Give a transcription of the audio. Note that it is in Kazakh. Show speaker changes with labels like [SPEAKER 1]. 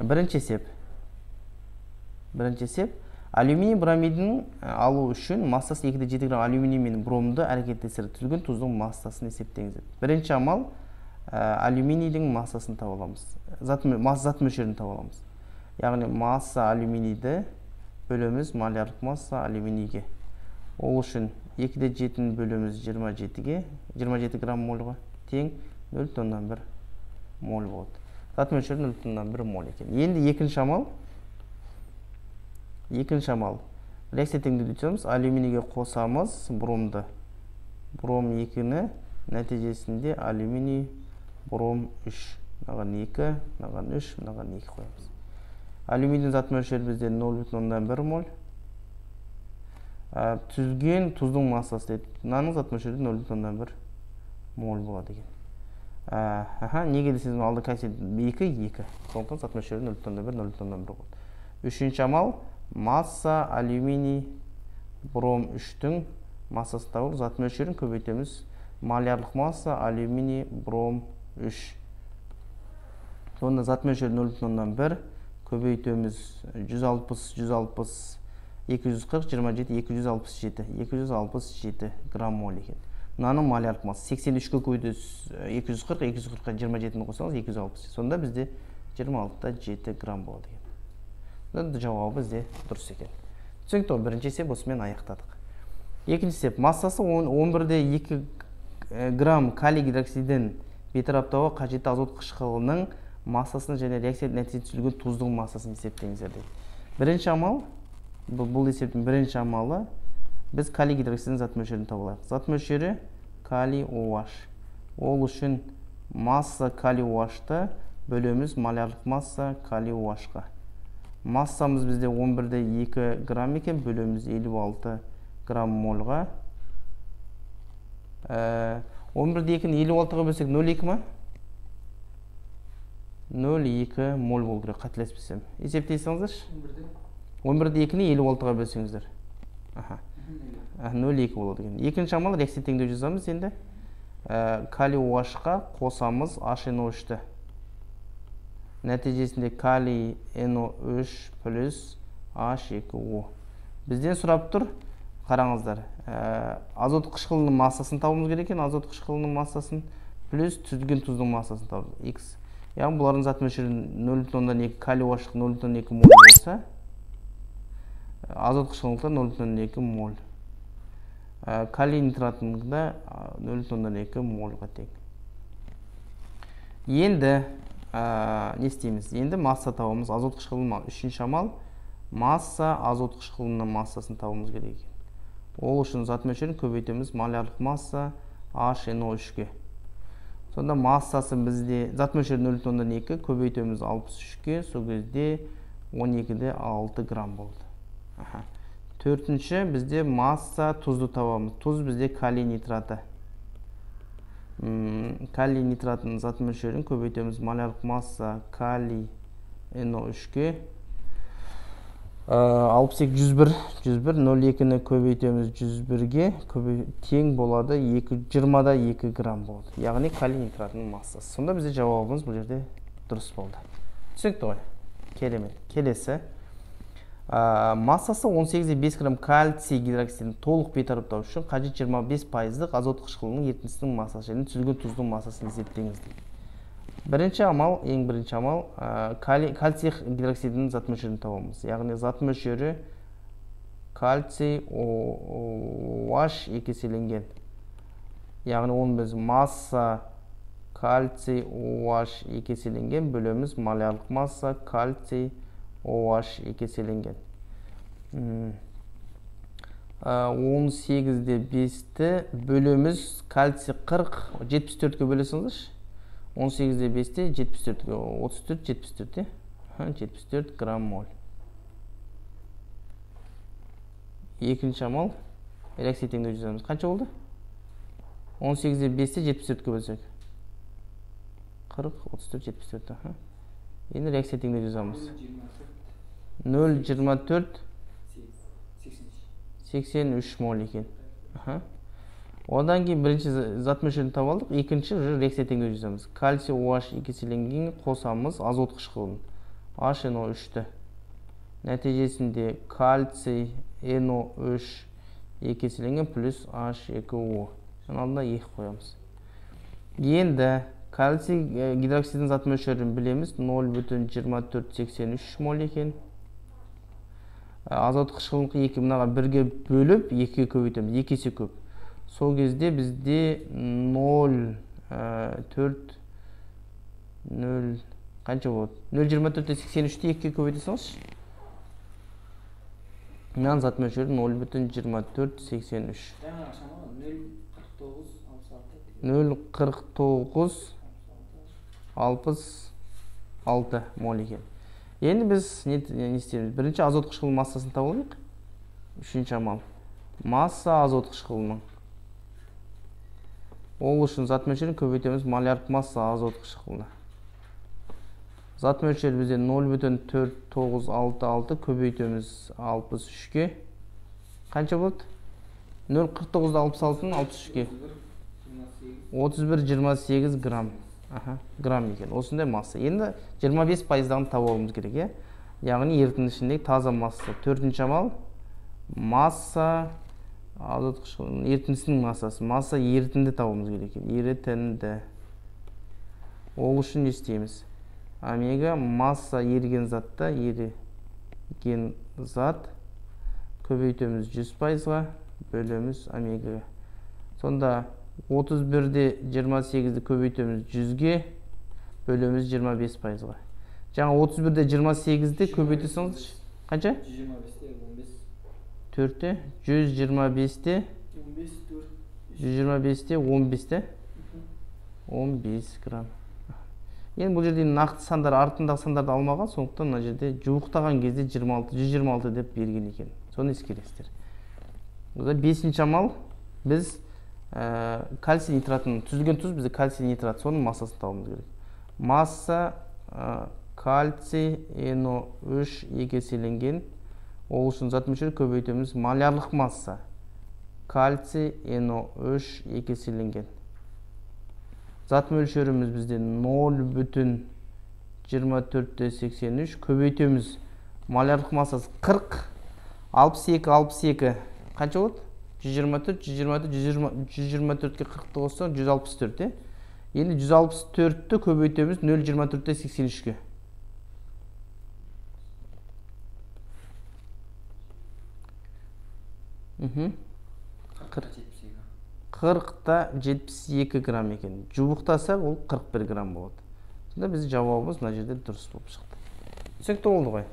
[SPEAKER 1] бірінші есеп. Бірінші есеп. Алюминий бромидін алу үшін массасы екі де жеті грамм алюминий мен бромды әрекеттестіріп түзілген тұздың массасын есептеңіз бірінші амал алюминийдің массасын таба аламыз. Зат, зат мөлшерін таба аламыз. Яғни масса алюминийді бөлеміз малярлық масса алюминийге. Ол үшін екі де жетіні бөлеміз жиырма жетіге жиырма жеті грамм мольға тең нөл бүтін оннан бір моль болады. Зат мөлшері нөл бүтін бір моль екен. Енді екінші амал. Екінші амал. Реакция теңдеуді өтеміз алюминийге қосамыз. Бромды. Бром екіні нәтижесінде алюминий бром үш. Мынаған екі мынаған үш мынаған екі қоямыз. Алюминийдің зат мөлшері бізде нөл бүтін оннан бір моль. Ә, түзген тұздың массасы дейді мынаның зат мөлшері нөл бүтін оннан бір моль болады екен. Аха неге десеңіз алды коэффициент екі екі. Сондықтан зат мөлшері нөл бүтін бір нөл бүтін бір болады үшінші амал масса алюминий бром үштің массасын табып зат мөлшерін көбейтеміз. Малярлық масса алюминий бром үш. Сонда зат мөлшері нөл бүтін оннан бір көбейтеміз. Жүз алпыс жүз алпыс екі жүз қырық жиырма жеті екі жүз алпыс жеті. Екі жүз алпыс жеті грамм моль екен. Мынаның малярлық масса сексен үшке көбейтесіз екі жүз қырық екі жүз қырыққа жиырма жетіні қоссаңыз екі жүз алпыс. Сонда бізде жиырма алты да жеті грамм болады екен. Жауабы бізде дұрыс екен. Түсінікті ғой бірінші есеп осымен аяқтадық. Екінші есеп массасы 11-де 2 грамм калий гидроксидін бейтараптауға қажетті азот қышқылының массасын және реакция нәтижесінде түзілген тұздың массасын есептеңіздер дейді. Бірінші амал бұл есептің бірінші амалы біз калий гидроксидінің зат мөлшерін таба алайық зат мөлшері калий oh ол үшін масса калий oh бөлеміз малярлық масса калий oh массамыз бізде 11-де 2 грамм екен бөлеміз 56 грамм мольға ә, 11-де 2-ні 56-ға бөлсек 0,2 ма 0,2 моль болу керек қателеспесем есептей салыңыздаршы 11-де 2-ні 56-ға бөлсеңіздер аха 0,2 болады екен. Екінші амал реакция теңдеу жазамыз енді. Ә, калий қа қосамыз HNO3-ті нәтижесінде калий NO3 плюс H2O бізден сұрап тұр қараңыздар. Ә, азот қышқылының массасын табуымыз керек екен. Азот қышқылының массасын плюс түзілген тұздың массасын табу x яғни бұлардың зат мөлшері нөл бүтін оннан екі калий уашық нөл бүтін екі моль болса азот қышқылдықта нөл бүтін екі моль калий нитратында нөл бүтін оннан екі мольға тең. Енді ә, не істейміз? Енді масса табамыз азот қышқылының үшінші амал масса азот қышқылының массасын табуымыз керек екен. Ол үшін зат мөлшерін көбейтеміз малярлық масса HNO үшке сонда массасы бізде зат мөлшері нөл бүтін оннан екі көбейтеміз алпыс үшке сол кезде он екіде алты грамм болды. Аха. төртінші бізде масса тұзды табамыз. Тұз бізде калий нитраты калий нитратының зат мөлшерін көбейтеміз. Малярлық масса калий но үшке. Алпыс екі жүз бір. Жүз бір нөл екіні көбейтеміз жүз бірге. Тең болады екі жиырмада екі грамм болады. Яғни калий нитратының массасы. Сонда бізде жауабымыз бұл жерде дұрыс болды. Түсінікті ғой. Керемет. Келесі. Ә, массасы 18-де 5 грамм кальций гидроксидін толық бейтараптау үшін қажет 25 пайыздық азот қышқылының ерітіндісінің массасы және түзілген тұздың массасын есептеңіз бірінші амал ең бірінші амал ә, кальций гидроксидінің зат мөлшерін табамыз. Яғни зат мөлшері кальций OH екі еселенген. Яғни оны біз масса кальций OH екі еселенген бөлеміз. Малярлық масса кальций OH екі еселенген он сегізде бесті. Бөлеміз кальций қырық жетпіс төртке бөле салыңыздаршы он сегізде бесте жетпіс төртке отыз төрт жетпіс төрт иә жетпіс төрт грамм моль екінші амал. Реакция теңдеу қанша болды? Он сегізде бесте жетпіс төртке бөлсек. Қырық отыз төрт жетпіс төрт енді реакция теңдеу жазамыз нөл жиырма төрт сексен үш моль екен одан кейін бірінші зат мөлшерін таба алдық екінші уже реакция теңдеу жазамыз кальций oh екі еселенген қосамыз азот қышқылын HNO үшті нәтижесінде кальций NO үш екі еселенген плюс H2O соның алдына екі қоямыз енді кальций гидроксидінің зат мөлшерін білеміз нөл бүтін жиырма төрт сексен үш моль екен азот қышқылын екі мынаға бірге бөліп екіге көбейтеміз. Екі есе көп. Сол кезде бізде нөл төрт нөл қанша болады? Нөл жиырма төртте сексен үшті екіге көбейте салыңызшы мынаның зат мөлшері нөл бүтін жиырма төрт сексен үш. Нөл қырық тоғыз алпыс алты моль екен. Енді біз не, істейміз? Бірінші азот қышқылының массасын таба алайық үшінші амал. Масса азот қышқылының. Ол үшін зат мөлшерін көбейтеміз малярлық масса азот қышқылына. Зат мөлшері бізде нөл бүтін төрт тоғыз алты алты көбейтеміз алпыс үшке. Қанша болады? Нөл қырық тоғызды алпыс алтыны алпыс үшке. отыз бір жиырма сегіз грамм. Грамм екен осындай масса енді 25 бес пайыздағын тауып алуымыз керек иә яғни ерітінді ішіндегі таза масса төртінші амал масса азот ерітіндісінің массасы масса ерітінді табуымыз керек екен ерітінді ол үшін не істейміз омега масса еріген затта еріген зат көбейтеміз жүз пайызға бөлеміз омегаға сонда отыз бірде жиырма сегізді көбейтеміз жүзге бөлеміз жиырма бес пайызға. Жаңа отыз бірде жиырма сегізді көбейте салыңызшы. Қанша? жүз жиырма бесте он бес. төртте жүз жиырма бесте он бес төрт жүз жиырма бесте он бесте? Он бес грамм. Енді бұл жерде нақты сандар артындағы сандарды алмаған сондықтан мына жерде жуықтаған кезде жиырма алты жүз жиырма алты деп берген екен. Соны ескересіздер. Бесінші амал. Біз ә, кальций нитратын түзілген тұз бізде кальций нитрат соның массасын табуымыз керек. Масса ә, кальций но үш екі еселенген ол үшін зат мөлшері көбейтеміз. Малярлық масса кальций но үш екі еселенген зат мөлшеріміз бізде нөл бүтін жиырма төртте сексен үш. Көбейтеміз. Малярлық массасы қырық. алпыс екі алпыс екі. Қанша болады жүз жиырма төрт жүз жиырма төрт жүз жиырма төртке қырықты қоссақ жүз алпыс төрт иә енді жүз алпыс төртті көбейтеміз нөл жиырма төртте сексен үшке. Қырықта жетпіс екі грамм екен. Жуықтасақ ол қырық бір грамм болады. Сонда біздің жауабымыз мына жерде дұрыс болып шықты. Түсінікті болды ғой?